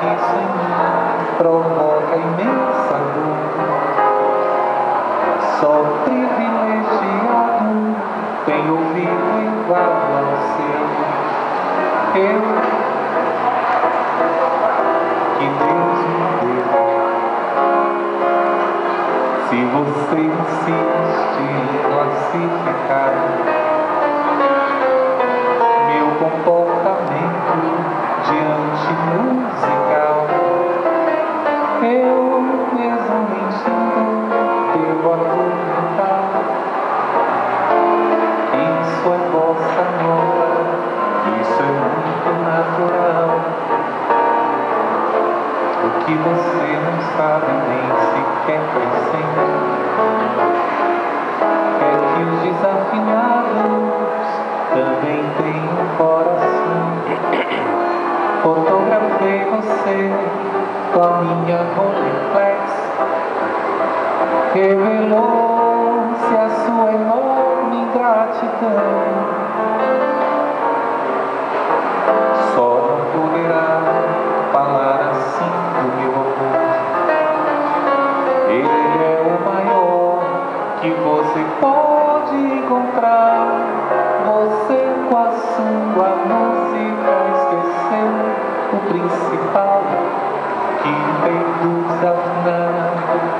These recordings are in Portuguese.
que, Senhor, provoca imensa dor. Só privilegiado tem ouvido igual ao seu. Eu, que Deus me deu. Se você insiste em classificar meu comportamento diante música. Que você não sabe nem sequer presente é que os desafinados também têm um coração. Fotografei você com a minha Rolleiflex, revelou-se a sua enorme ingratidão. Você pode encontrar. Você com a sua música esqueceu o principal. Que peito desafinado,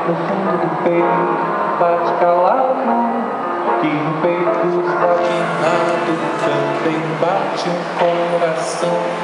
no fundo do peito, bate calado. Que no peito desafinado também bate um coração